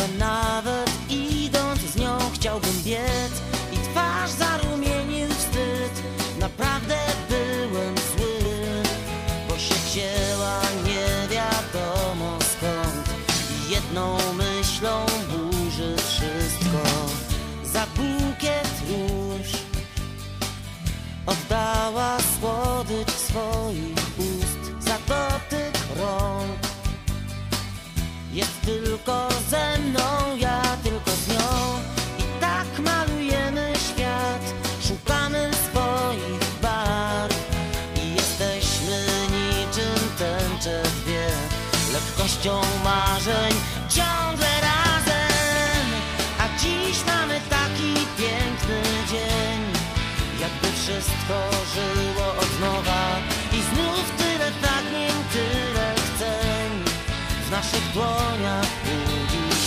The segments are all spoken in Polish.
że nawet idąc z nią chciałbym biec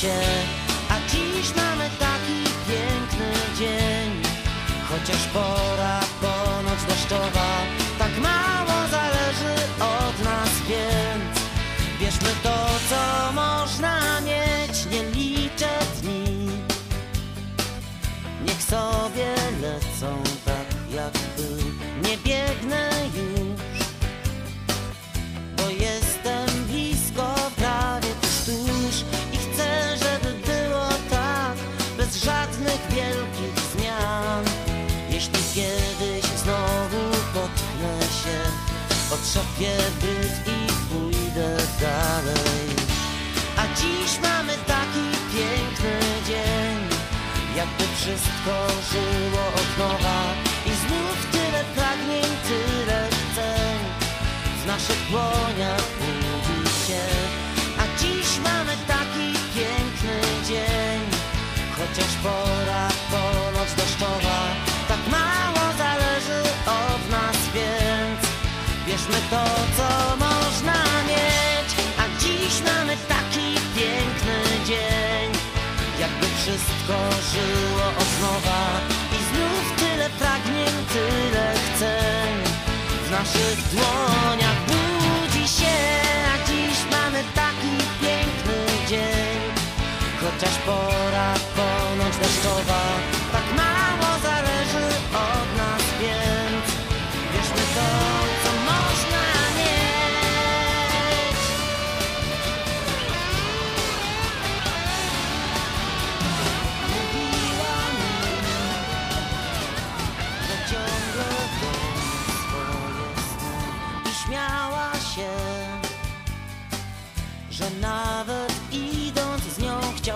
się, a dziś mamy taki piękny dzień. Chociaż pora ponoć deszczowa, tak mało zależy od nas, więc bierzmy to, co można mieć, nie liczę dni. Niech sobie lecą tak jak był, nie biegnę już, Jeśli kiedyś znowu potknę się, otrzepię byt i pójdę dalej. A dziś mamy taki piękny dzień, jakby wszystko żyło od nowa i znów tyle pragnień, tyle chceń w naszych dłoniach budzi się. A dziś mamy taki piękny dzień, chociaż pora żyło od nowa. I znów tyle pragnień, tyle chceń w naszych dłoniach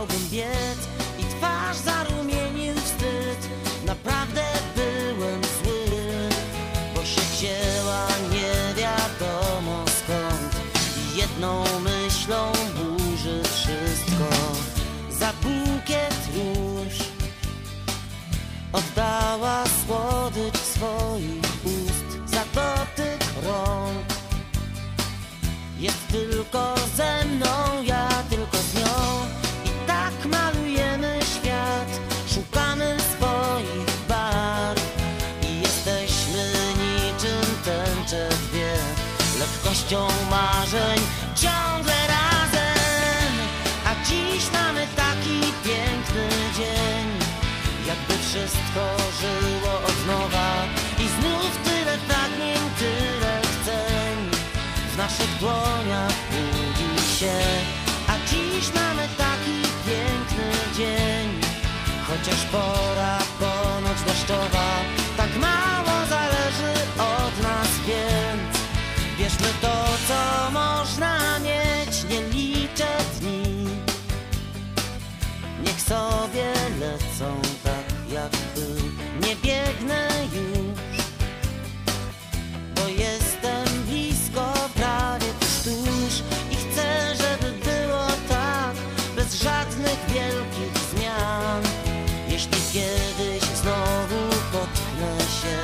chciałbym biec i twarz zarumienił wstyd. Naprawdę byłem zły, bo się wzięła nie wiadomo skąd i jedną myślą burzy wszystko. Za bukiet róż oddała słodycz swoich marzeń ciągle razem, a dziś mamy taki piękny dzień. Jakby wszystko żyło od nowa i znów tyle pragnień, tyle chceń w naszych dłoniach budzi się, a dziś mamy taki piękny dzień. Chociaż pora sobie lecą tak jak był, nie biegnę już, bo jestem blisko, prawie tuż tuż i chcę, żeby było tak, bez żadnych wielkich zmian. Jeśli kiedyś znowu potknę się,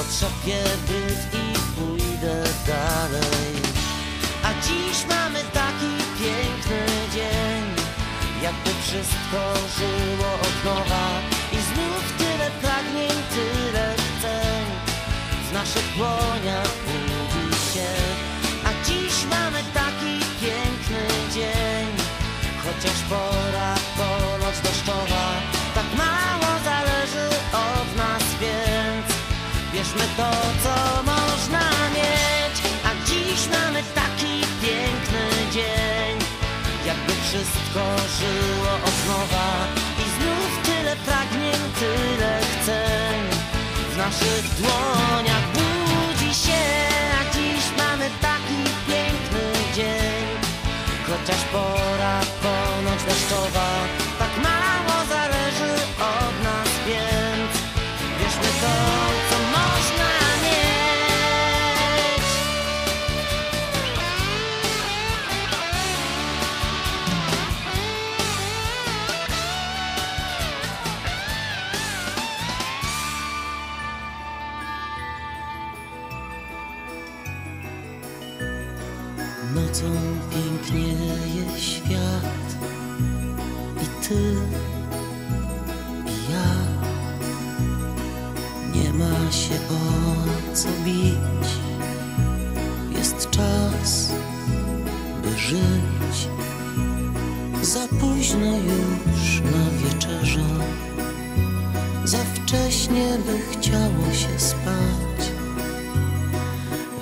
otrzepię byt i pójdę dalej. A dziś mamy wszystko żyło od nowa. I znów tyle pragnień, tyle chceń. W naszych dłoniach mówi się. A dziś mamy taki piękny dzień. Chociaż pora ponoć deszczowa. Tak mało zależy od nas, więc Bierzmy to, co można mieć. A dziś mamy taki piękny dzień. Jakby wszystko żyło. Naszych dłoniach budzi się A dziś mamy taki piękny dzień. Chociaż pora pięknieje świat I ty, i ja. Nie ma się o co bić. Jest czas, by żyć. Za późno już na wieczerze. Za wcześnie, by chciało się spać.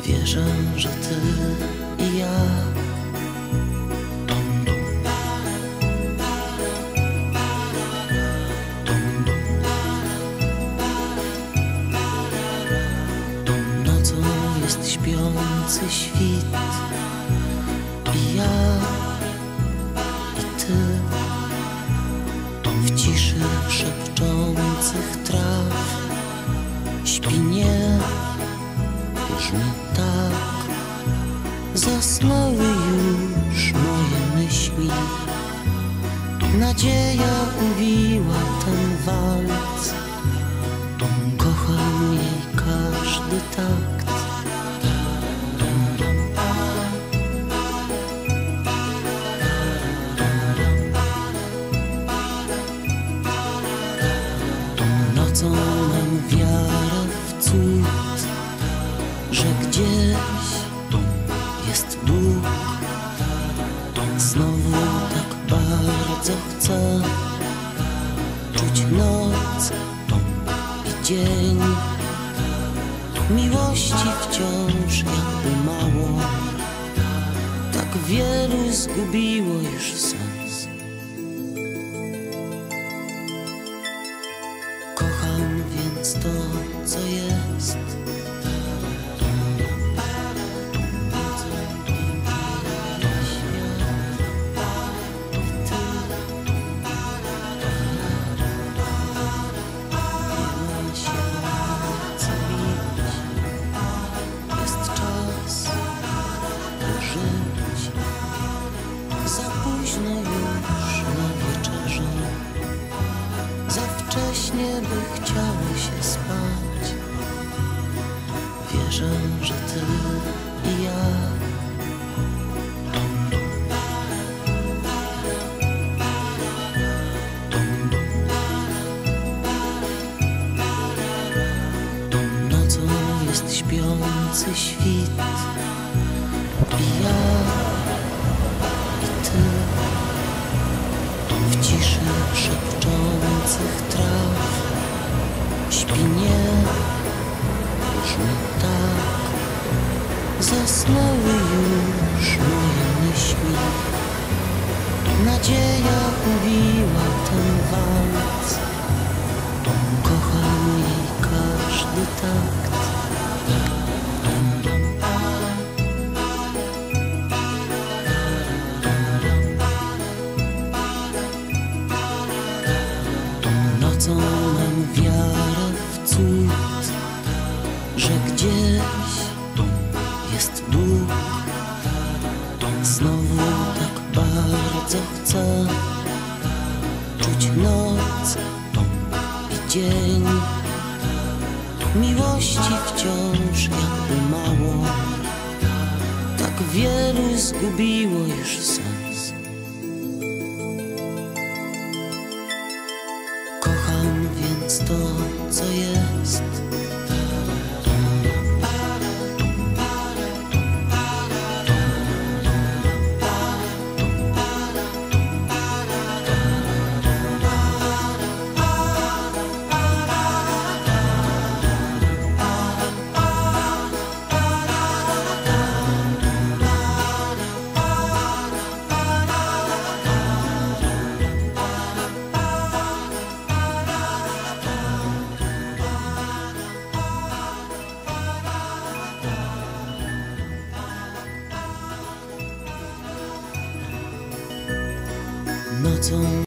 Wierzę, że ty ciszy szepczących traw. Śpi nie brzmi tak. Zasnęły już moje myśli. Nadzieja uwiła ten walc. Kocham jej każdy takt to, co jest śpiący świt. I ja, i ty W ciszy szepczących traw Śpi nie, brzmi tak Zasnęły już moje myśli. Nadzieja uwiła ten walc Kocham jej każdy takt Czuć noc i dzień. Miłości wciąż jakby mało. Tak wielu zgubiło już sens. Kocham więc to, co jest